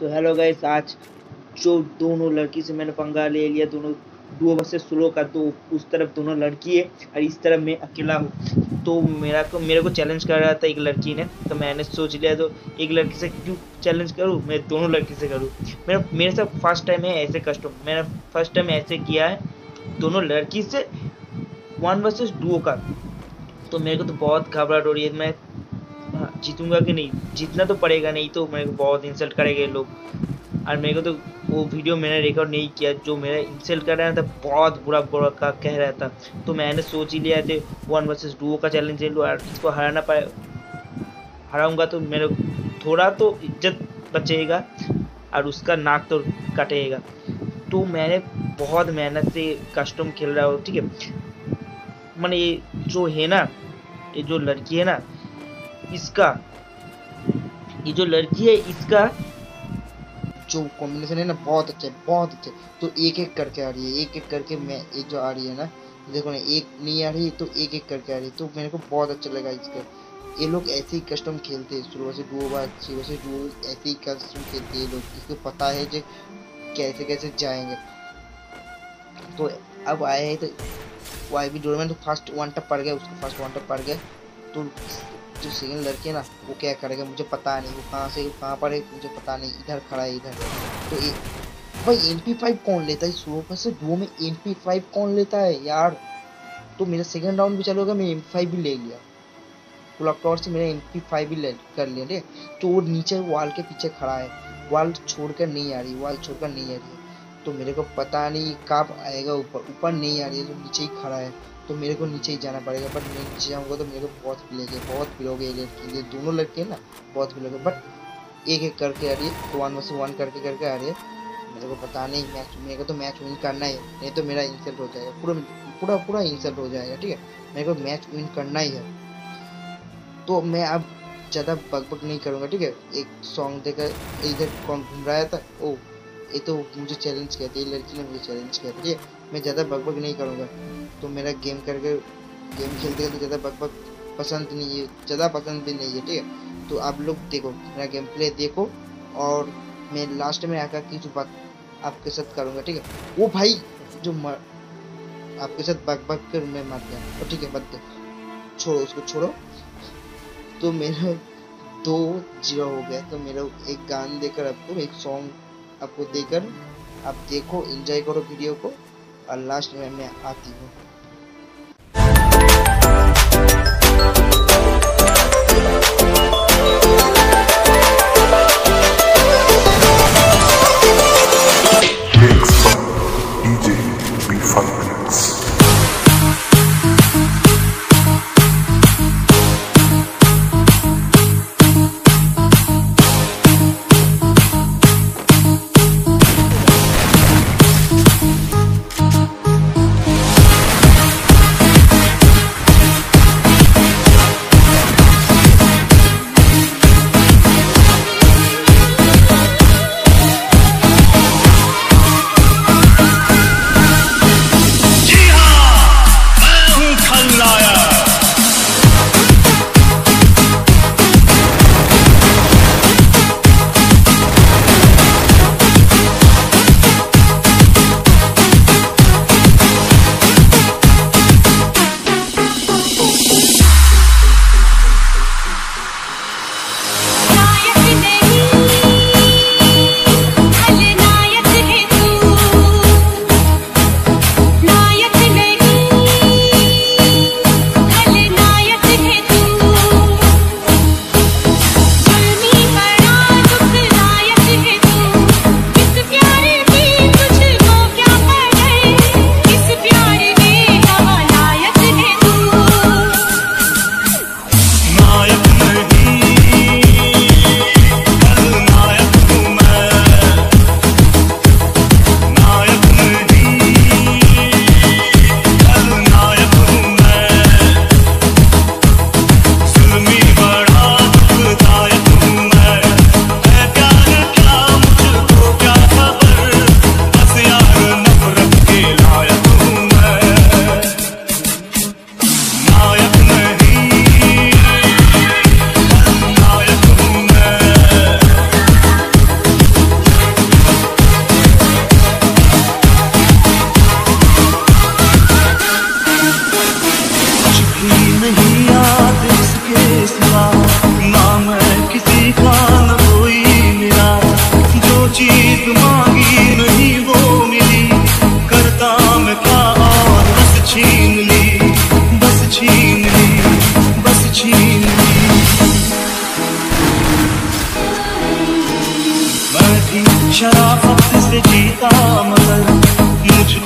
तो hello guys आज जो दोनों लड़की से मैंने पंगा ले लिया, दोनों डुओ वर्सेस स्लो का तो उस तरफ़ दोनों लड़की है और इस तरफ़ मैं अकेला हूँ। तो मेरा को, मेरे को चैलेंज कर रहा था एक लड़की ने तो मैंने सोच लिया तो एक लड़की से क्यों चैलेंज करूँ, मैं दोनों लड़की से करूँ। मेरा, मेरे साथ फ़र्स्ट टाइम है ऐसे कस्टम मैंने फ़र्स्ट टाइम ऐसे किया है दोनों लड़की से वन वर्सेस डुओ का। तो मेरे को तो बहुत घबराहट हो रही है, मैं जीतूँगा कि नहीं? जीतना तो पड़ेगा, नहीं तो मेरे को बहुत इंसल्ट करेंगे लोग। और मेरे को तो वो वीडियो मैंने रिकॉर्ड नहीं किया, जो मेरा इंसल्ट कर रहा था, बहुत बुरा बुरा का कह रहा था। तो मैंने सोच ही लिया थे वन वर्सेस डुओ का चैलेंज ले लो और इसको हराना पाए। हराऊँगा तो मेरे थोड़ा तो इज़्ज़त बचेगा और उसका नाक तो कटेगा। तो मैंने बहुत मेहनत से कस्टम खेल रहा हूँ, ठीक है? मैंने ये जो है ना, ये जो लड़की है ना इसका, ये जो लड़की है इसका, जो कॉम्बिनेशन है ना, बहुत अच्छे बहुत अच्छे तो एक एक करके आ रही है एक एक करके मैं ये जो आ रही है ना, देखो ना, एक नहीं आ रही तो एक एक करके आ रही तो मेरे को बहुत अच्छा लगा इसका। ये लोग ऐसे ही कस्टम खेलते हैं शुरू से डुओ बाद शुरू से डुओ ऐसे ही कस्टम खेलते हैं लोग। इसको पता है जो कैसे कैसे जाएँगे। तो अब आए हैं तो वाई भी डोरमेंट तो फ़र्स्ट वन टप पड़ गया, उसको फ़र्स्ट वन टप पड़ गया। तो जो सेकंड लड़की है ना वो क्या करेगा? मुझे पता नहीं वो कहाँ से कहाँ पर है मुझे पता नहीं इधर खड़ा है इधर। तो ए, भाई एम पी फाइव कौन लेता है? पर से दो में एम पी फाइव कौन लेता है यार? तो मेरा सेकंड राउंड भी चालू होगा मैं एम पी फाइव भी ले लिया। क्लॉक टावर से मेरा एम पी फाइव भी ले कर लिया तो वो नीचे वाल के पीछे खड़ा है। वाल छोड़कर नहीं आ रही वाल छोड़कर नहीं आ रही। तो मेरे को पता नहीं कब आएगा, ऊपर ऊपर नहीं आ रही है तो नीचे ही खड़ा है। तो मेरे को नीचे ही जाना पड़ेगा बट मैं नीचे जाऊँगा तो मेरे को बहुत मिलेगा बहुत मिलोगे ये लड़की ये दोनों लड़के ना, बहुत मिलोगे बट एक एक करके आ रही है वन वर्स वन करके करके आ रही है। मेरे को पता नहीं मैच मेरे को तो मैच विन करना है नहीं तो मेरा इंसल्ट हो जाएगा, पूरा पूरा पूरा इंसल्ट हो जाएगा, ठीक है? मेरे को मैच विन करना ही है। तो मैं अब ज़्यादा बकबक नहीं करूँगा, ठीक है? एक सॉन्ग देकर इधर कौन घूम रहा था ओ ये तो मुझे चैलेंज था ये लड़की ने मुझे चैलेंज ठीक है, मैं ज़्यादा बकबक नहीं करूँगा। तो मेरा गेम करके गेम खेलते खेलते ज़्यादा बकबक पसंद नहीं है, ज़्यादा पसंद भी नहीं है, ठीक है? तो आप लोग देखो, मेरा गेम प्ले देखो और मैं लास्ट में आकर की बात आपके साथ करूँगा, ठीक है? वो भाई जो मर आपके साथ बक बक कर मैं मर गया। तो ठीक है बद छोड़ो उसको छोड़ो। तो मेरा दो ज़ीरो हो गया। तो मेरा एक गान देकर आपको एक सॉन्ग आपको देकर आप देखो एंजॉय करो वीडियो को और लास्ट में मैं आती हूँ।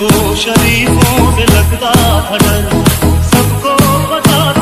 सबको शरीफों से लगता था डर सबको पता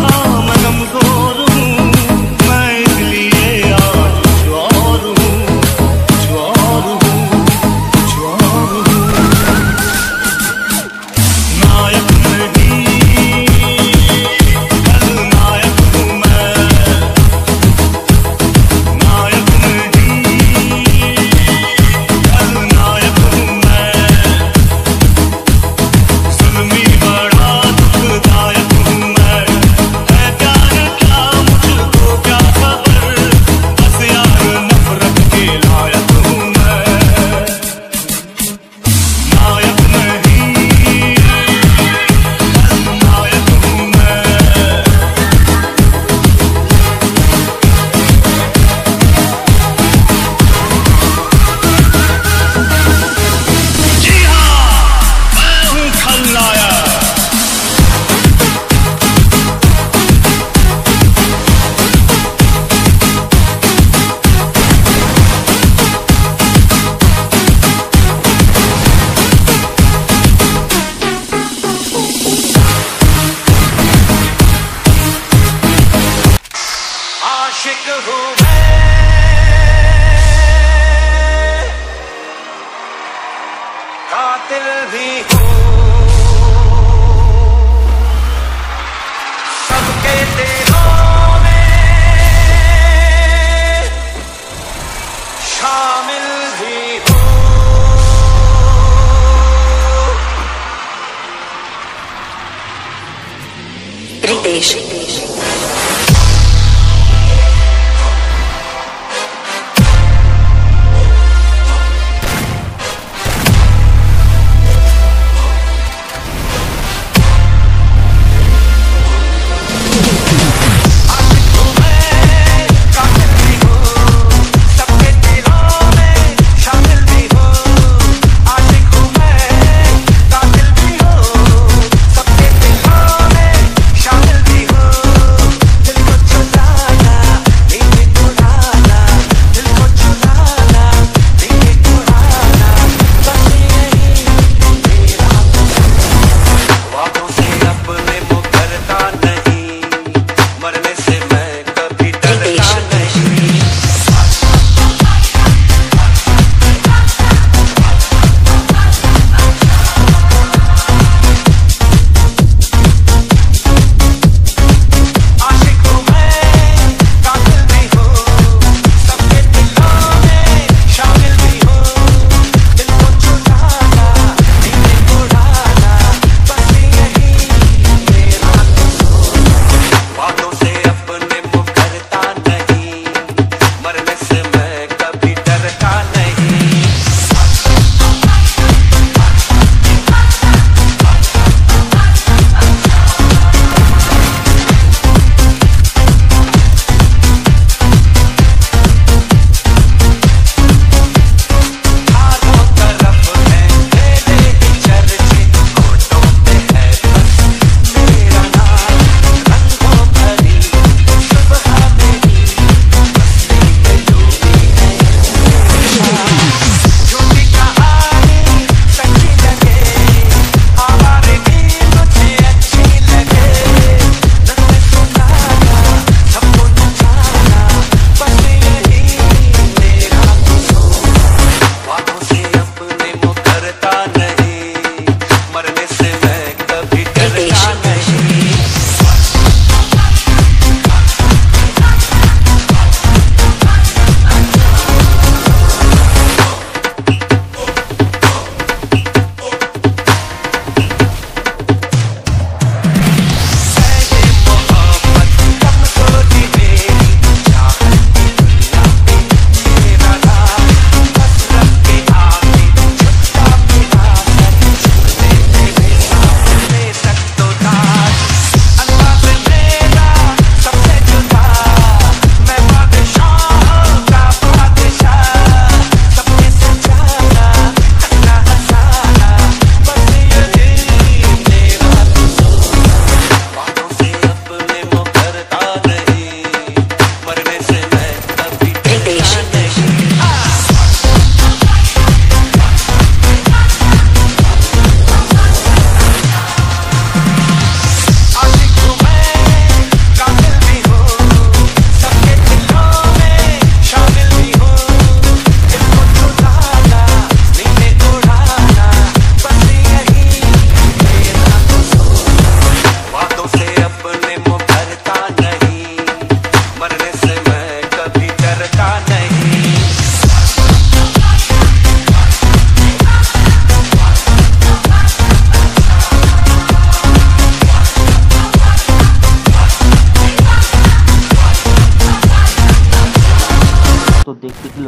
Suffocate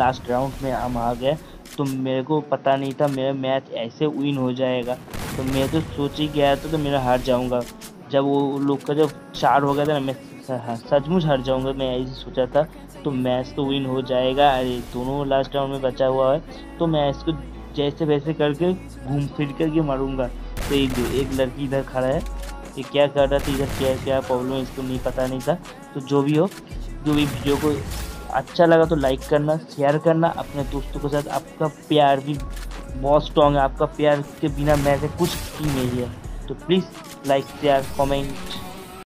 लास्ट राउंड में हम आ गए। तो मेरे को पता नहीं था, मेरा मैच ऐसे विन हो जाएगा। तो मैं तो सोच ही गया था तो मेरा हार जाऊँगा। जब वो लोग का जब चार हो गया था ना, मैं सचमुच हार जाऊँगा, मैं ऐसे सोचा था। तो मैच तो विन हो जाएगा, अरे, दोनों लास्ट राउंड में बचा हुआ है। तो मैं इसको जैसे वैसे करके घूम फिर करके मारूँगा। तो एक एक लड़की इधर खड़ा है। ये क्या कर रहा था, इधर क्या क्या प्रॉब्लम है, इसको नहीं पता नहीं था। तो जो भी हो, जो भी वीडियो को अच्छा लगा तो लाइक करना शेयर करना, अपने दोस्तों के साथ। आपका प्यार भी बहुत स्ट्रांग है। आपका प्यार के बिना मैं से कुछ भी नहीं है। तो प्लीज़ लाइक शेयर कमेंट